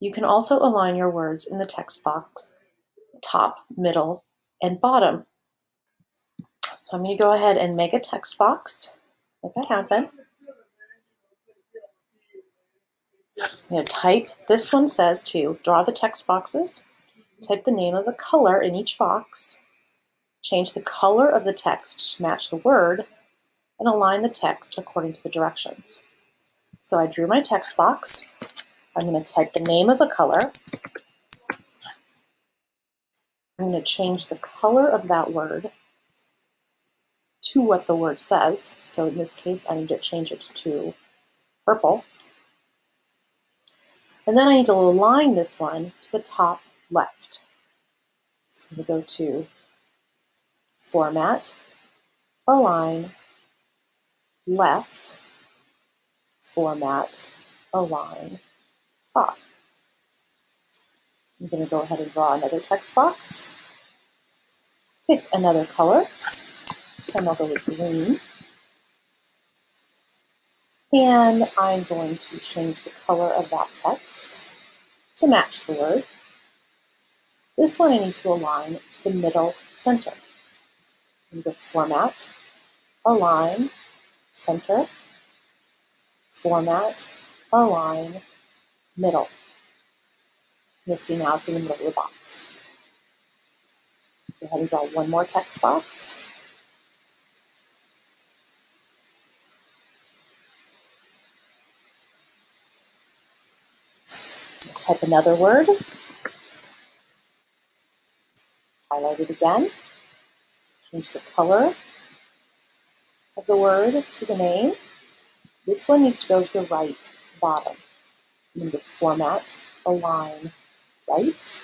You can also align your words in the text box, top, middle, and bottom. So I'm going to go ahead and make a text box, like that happen. I'm going to type, this one says to draw the text boxes, type the name of a color in each box, change the color of the text to match the word, and align the text according to the directions. So I drew my text box. I'm going to type the name of a color. I'm going to change the color of that word to what the word says. So in this case, I need to change it to purple. And then I need to align this one to the top left. So I'm going to go to Format, Align, Left, Format, Align, Top. I'm going to go ahead and draw another text box. Pick another color. Come go with green. And I'm going to change the color of that text to match the word. This one I need to align to the middle center. I'm going to Format, Align, Center, Format, Align, Middle. You'll see now it's in the middle of the box. Go ahead and draw one more text box. Type another word. Highlight it again. Change the color of the word to the name. This one needs to go to the right bottom. I'm to format, align, right.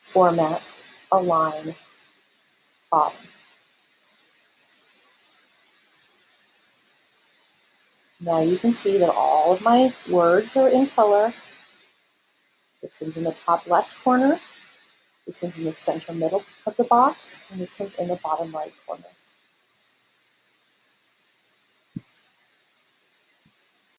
Format, align, bottom. Now you can see that all of my words are in color. This one's in the top left corner, this one's in the center middle of the box, and this one's in the bottom right corner.